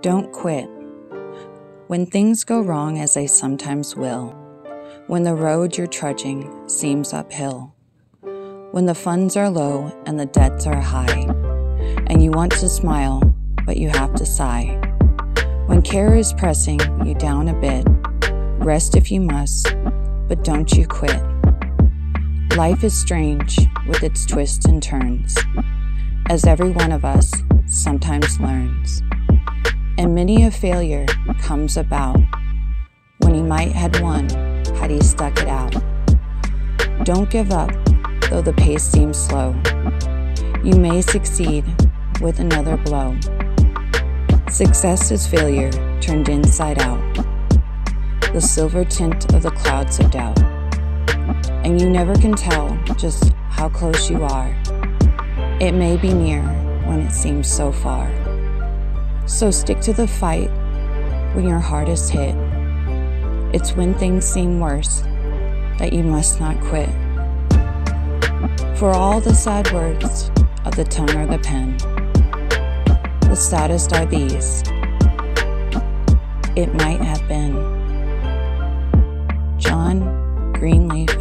Don't quit. When things go wrong, as they sometimes will, when the road you're trudging seems uphill, when the funds are low and the debts are high, and you want to smile, but you have to sigh, when care is pressing you down a bit, rest if you must, but don't you quit. Life is strange with its twists and turns, as every one of us sometimes learns. And many a failure comes about when he might had won had he stuck it out. Don't give up, though the pace seems slow. You may succeed with another blow. Success is failure turned inside out, the silver tint of the clouds of doubt. And you never can tell just how close you are. It may be near when it seems so far. So stick to the fight when your heart is hit. It's when things seem worse that you must not quit. For all the sad words of the tongue or the pen, the saddest are these. It might have been. John Greenleaf